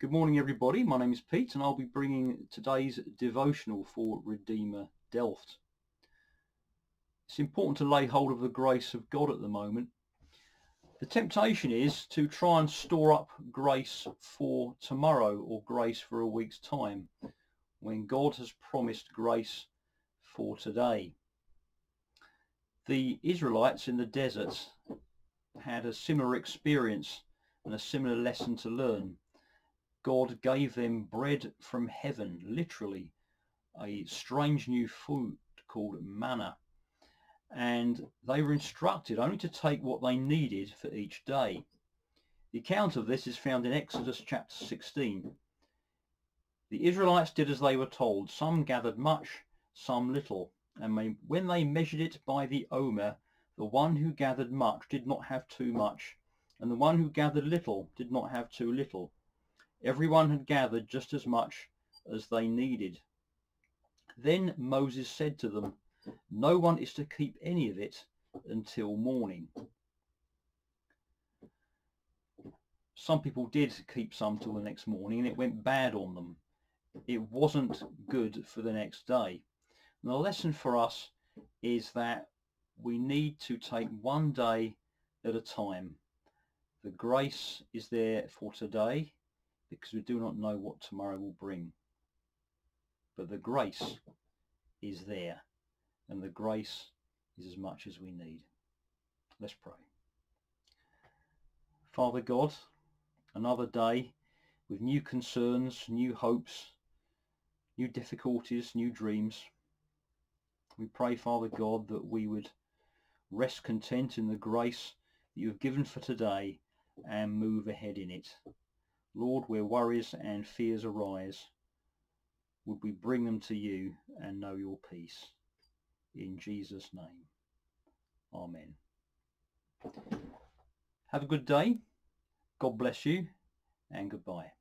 Good morning everybody, my name is Pete and I'll be bringing today's devotional for Redeemer Delft. It's important to lay hold of the grace of God at the moment. The temptation is to try and store up grace for tomorrow or grace for a week's time when God has promised grace for today. The Israelites in the desert had a similar experience and a similar lesson to learn. God gave them bread from heaven, literally, a strange new food called manna. And they were instructed only to take what they needed for each day. The account of this is found in Exodus chapter 16. The Israelites did as they were told. Some gathered much, some little. And when they measured it by the omer, the one who gathered much did not have too much, and the one who gathered little did not have too little. Everyone had gathered just as much as they needed. Then Moses said to them, No one is to keep any of it until morning. Some people did keep some till the next morning and it went bad on them. It wasn't good for the next day. And the lesson for us is that we need to take one day at a time. The grace is there for today because we do not know what tomorrow will bring. But the grace is there and the grace is as much as we need. Let's pray. Father God, another day with new concerns, new hopes, new difficulties, new dreams. We pray, Father God, that we would rest content in the grace that you have given for today and move ahead in it. Lord, where worries and fears arise, would we bring them to you and know your peace. In Jesus' name. Amen. Have a good day. God bless you and goodbye.